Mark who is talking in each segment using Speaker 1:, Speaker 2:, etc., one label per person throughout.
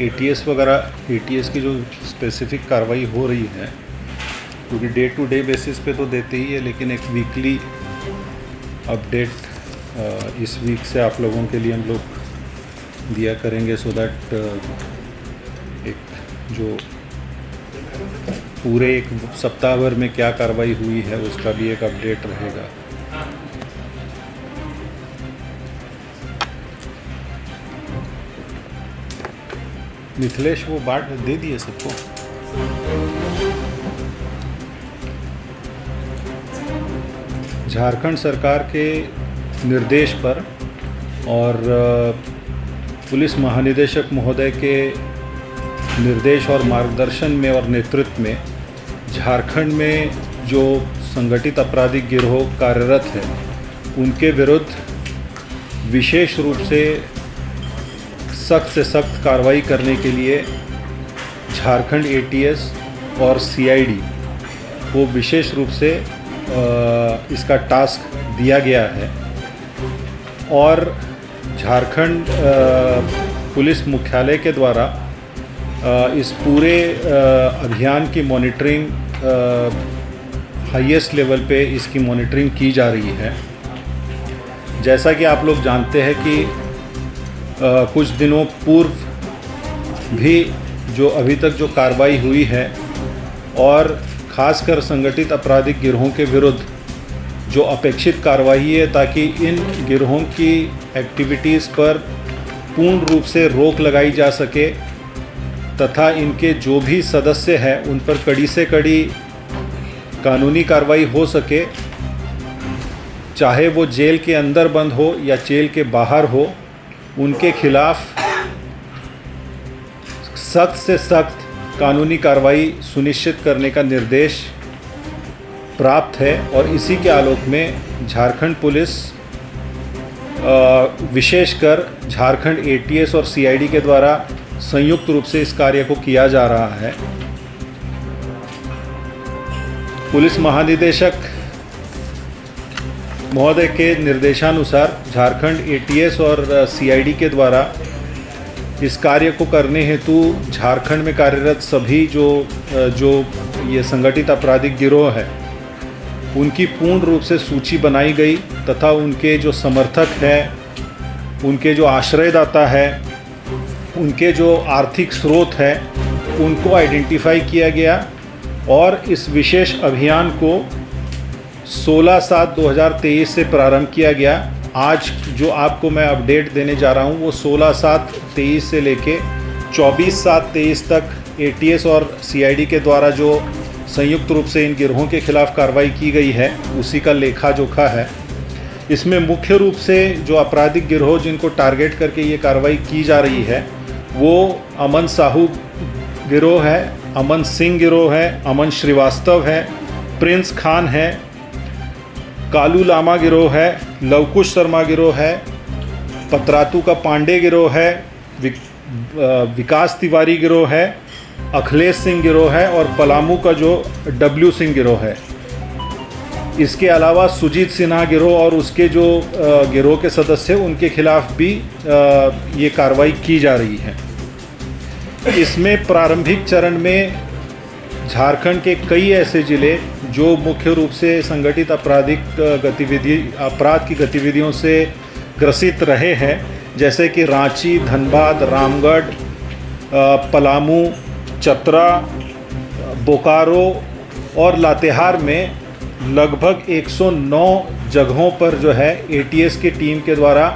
Speaker 1: ATS वगैरह ATS की जो स्पेसिफिक कार्रवाई हो रही है, क्योंकि डे टू डे बेसिस पे तो देते ही है, लेकिन एक वीकली अपडेट इस वीक से आप लोगों के लिए हम लोग दिया करेंगे सो दैट एक जो पूरे एक सप्ताह भर में क्या कार्रवाई हुई है, उसका भी एक अपडेट रहेगा। मिथिलेश वो बाट दे दिए सबको। झारखंड सरकार के निर्देश पर और पुलिस महानिदेशक महोदय के निर्देश और मार्गदर्शन में और नेतृत्व में झारखंड में जो संगठित आपराधिक गिरोह कार्यरत है, उनके विरुद्ध विशेष रूप से सख्त से सख्त कार्रवाई करने के लिए झारखंड एटीएस और सीआईडी को विशेष रूप से इसका टास्क दिया गया है। और झारखंड पुलिस मुख्यालय के द्वारा इस पूरे अभियान की मॉनिटरिंग हाईएस्ट लेवल पे इसकी मॉनिटरिंग की जा रही है। जैसा कि आप लोग जानते हैं कि कुछ दिनों पूर्व भी जो अभी तक जो कार्रवाई हुई है और ख़ासकर संगठित आपराधिक गिरोहों के विरुद्ध जो अपेक्षित कार्रवाई है ताकि इन गिरोहों की एक्टिविटीज़ पर पूर्ण रूप से रोक लगाई जा सके तथा इनके जो भी सदस्य हैं, उन पर कड़ी से कड़ी कानूनी कार्रवाई हो सके, चाहे वो जेल के अंदर बंद हो या जेल के बाहर हो। उनके खिलाफ सख्त से सख्त कानूनी कार्रवाई सुनिश्चित करने का निर्देश प्राप्त है और इसी के आलोक में झारखंड पुलिस विशेषकर झारखंड एटीएस और सीआईडी के द्वारा संयुक्त रूप से इस कार्य को किया जा रहा है। पुलिस महानिदेशक महोदय के निर्देशानुसार झारखंड एटीएस और सीआईडी के द्वारा इस कार्य को करने हेतु झारखंड में कार्यरत सभी जो जो ये संगठित आपराधिक गिरोह है, उनकी पूर्ण रूप से सूची बनाई गई तथा उनके जो समर्थक हैं, उनके जो आश्रयदाता है, उनके जो आर्थिक स्रोत हैं, उनको आइडेंटिफाई किया गया और इस विशेष अभियान को 16 सात 2023 से प्रारंभ किया गया। आज जो आपको मैं अपडेट देने जा रहा हूँ, वो 16 सात 23 से लेके 24 सात 23 तक एटीएस और सीआईडी के द्वारा जो संयुक्त रूप से इन गिरोहों के खिलाफ कार्रवाई की गई है, उसी का लेखा जोखा है। इसमें मुख्य रूप से जो आपराधिक गिरोह जिनको टारगेट करके ये कार्रवाई की जा रही है, वो अमन साहू गिरोह है, अमन सिंह गिरोह है, अमन श्रीवास्तव है, प्रिंस खान है कालू लामा गिरोह है लवकुश शर्मा गिरोह है पतरातू का पांडे गिरोह है विक, विकास तिवारी गिरोह है अखिलेश सिंह गिरोह है और पलामू का जो डब्ल्यू सिंह गिरोह है। इसके अलावा सुजीत सिन्हा गिरोह और उसके जो गिरोह के सदस्य उनके खिलाफ भी ये कार्रवाई की जा रही है। इसमें प्रारंभिक चरण में झारखंड के कई ऐसे ज़िले जो मुख्य रूप से संगठित आपराधिक गतिविधि, अपराध की गतिविधियों से ग्रसित रहे हैं, जैसे कि रांची, धनबाद, रामगढ़ पलामू, चतरा, बोकारो और लातेहार में लगभग 109 जगहों पर जो है एटीएस की टीम के द्वारा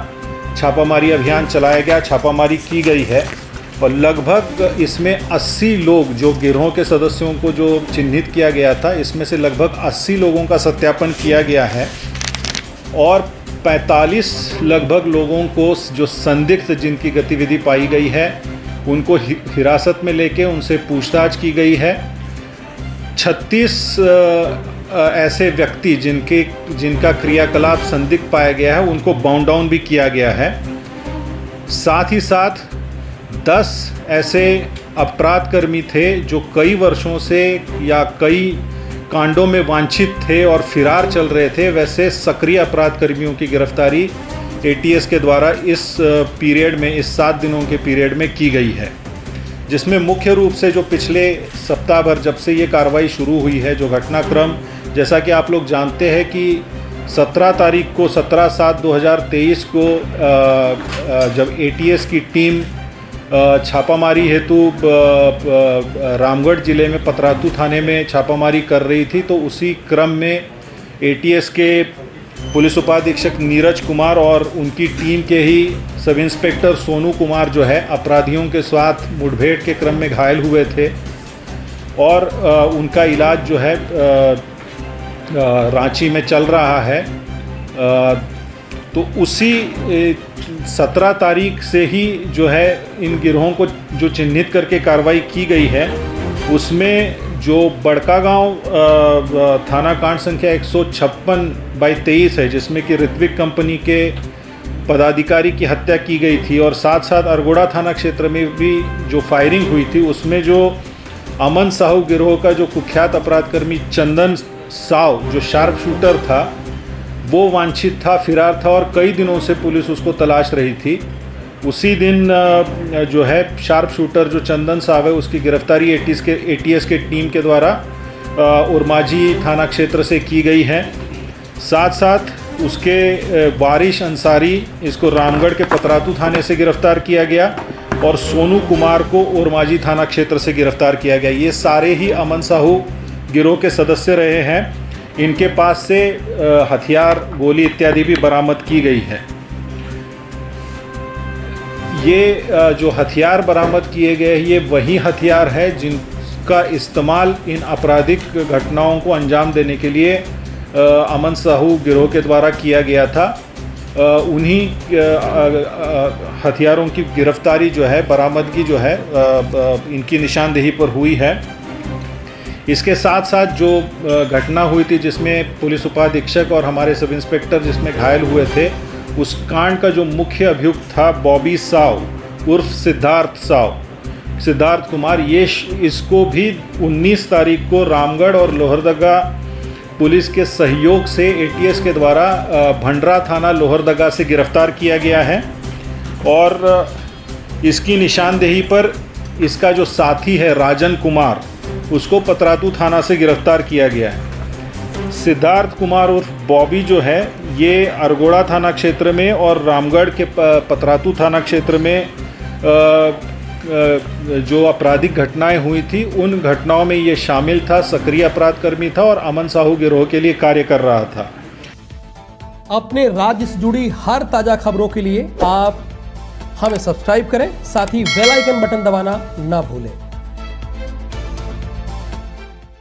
Speaker 1: छापामारी अभियान चलाया गया, छापामारी की गई है। और लगभग इसमें 80 लोग, जो गिरोह के सदस्यों को जो चिन्हित किया गया था, इसमें से लगभग 80 लोगों का सत्यापन किया गया है। और 45 लगभग लोगों को जो संदिग्ध, जिनकी गतिविधि पाई गई है, उनको हिरासत में लेके उनसे पूछताछ की गई है। 36 ऐसे व्यक्ति जिनके, जिनका क्रियाकलाप संदिग्ध पाया गया है, उनको बाउंड डाउन भी किया गया है। साथ ही साथ 10 ऐसे अपराध कर्मी थे जो कई वर्षों से या कई कांडों में वांछित थे और फिरार चल रहे थे। वैसे सक्रिय अपराध कर्मियों की गिरफ्तारी एटीएस के द्वारा इस पीरियड में, इस सात दिनों के पीरियड में की गई है, जिसमें मुख्य रूप से जो पिछले सप्ताह भर जब से ये कार्रवाई शुरू हुई है, जो घटनाक्रम, जैसा कि आप लोग जानते हैं कि 17 तारीख को 17 सात 2023 को जब एटीएस की टीम छापामारी हेतु रामगढ़ ज़िले में पतरातू थाने में छापामारी कर रही थी तो उसी क्रम में एटीएस के पुलिस उपाधीक्षक नीरज कुमार और उनकी टीम के ही सब इंस्पेक्टर सोनू कुमार जो है, अपराधियों के साथ मुठभेड़ के क्रम में घायल हुए थे। और उनका इलाज जो है रांची में चल रहा है। तो उसी सत्रह तारीख से ही जो है, इन गिरोहों को जो चिन्हित करके कार्रवाई की गई है, उसमें जो बड़का गाँव थाना कांड संख्या एक सौ छप्पन बाई तेईस है, जिसमें कि ऋत्विक कंपनी के पदाधिकारी की हत्या की गई थी, और साथ साथ अरगोड़ा थाना क्षेत्र में भी जो फायरिंग हुई थी, उसमें जो अमन साहू गिरोह का जो कुख्यात अपराधकर्मी चंदन साव जो शार्प शूटर था वो वांछित था, फिरार था और कई दिनों से पुलिस उसको तलाश रही थी। उसी दिन जो है, शार्प शूटर जो चंदन साहब है, उसकी गिरफ्तारी एटीएस के एटीएस के टीम के द्वारा उर्माजी थाना क्षेत्र से की गई है। साथ साथ उसके वारिश अंसारी, इसको रामगढ़ के पतरातू थाने से गिरफ़्तार किया गया और सोनू कुमार को उर्माजी थाना क्षेत्र से गिरफ़्तार किया गया। ये सारे ही अमन साहू गिरोह के सदस्य रहे हैं। इनके पास से हथियार, गोली इत्यादि भी बरामद की गई है। ये जो हथियार बरामद किए गए हैं, ये वही हथियार है जिनका इस्तेमाल इन आपराधिक घटनाओं को अंजाम देने के लिए अमन साहू गिरोह के द्वारा किया गया था। उन्हीं हथियारों की गिरफ्तारी जो है, बरामदगी जो है इनकी निशानदेही पर हुई है। इसके साथ साथ जो घटना हुई थी जिसमें पुलिस उपाधीक्षक और हमारे सब इंस्पेक्टर जिसमें घायल हुए थे, उस कांड का जो मुख्य अभियुक्त था बॉबी साव, उर्फ़ सिद्धार्थ साव। सिद्धार्थ कुमार, ये इसको भी 19 तारीख को रामगढ़ और लोहरदगा पुलिस के सहयोग से एटीएस के द्वारा भंडरा थाना लोहरदगा से गिरफ़्तार किया गया है। और इसकी निशानदेही पर इसका जो साथी है राजन कुमार उसको पतरातू थाना से गिरफ़्तार किया गया है। सिद्धार्थ कुमार उर्फ़ बॉबी जो है, ये अरगोड़ा थाना क्षेत्र में और रामगढ़ के पतरातू थाना क्षेत्र में जो आपराधिक घटनाएँ हुई थी, उन घटनाओं में ये शामिल था, सक्रिय अपराधकर्मी था और अमन साहू गिरोह के लिए कार्य कर रहा था।
Speaker 2: अपने राज्य से जुड़ी हर ताज़ा खबरों के लिए आप हमें सब्सक्राइब करें, साथ ही बेल आइकन बटन दबाना ना भूलें।